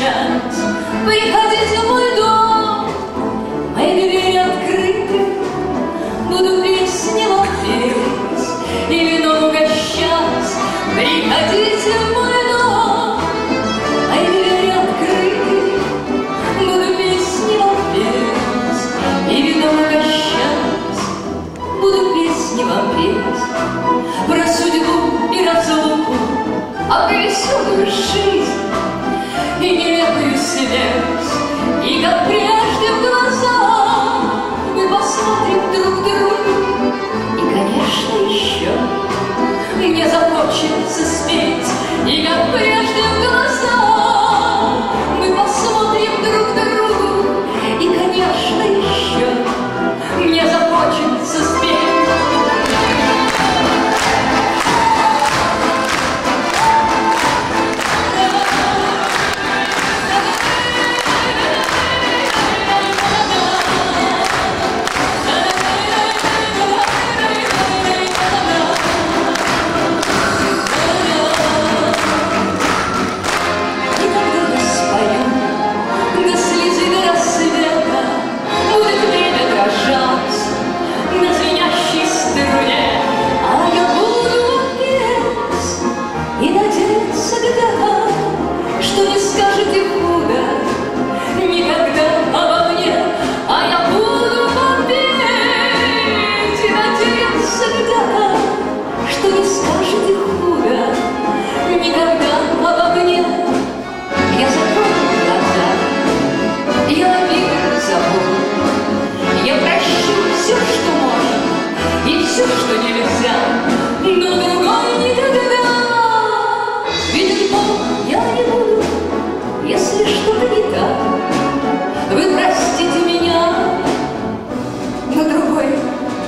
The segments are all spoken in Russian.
час. Приходите в мой дом Мои двери открыты Буду песни вам петь И вино угощать Приходите в мой дом Мои двери открыты Буду песни вам петь И вино угощать Буду песни вам петь Про судьбу и разлуку А веселую жизнь И нелепую смерть И как прежде в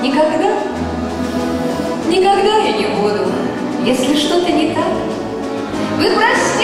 Никогда, никогда я не буду, если что-то не так. Вы простите.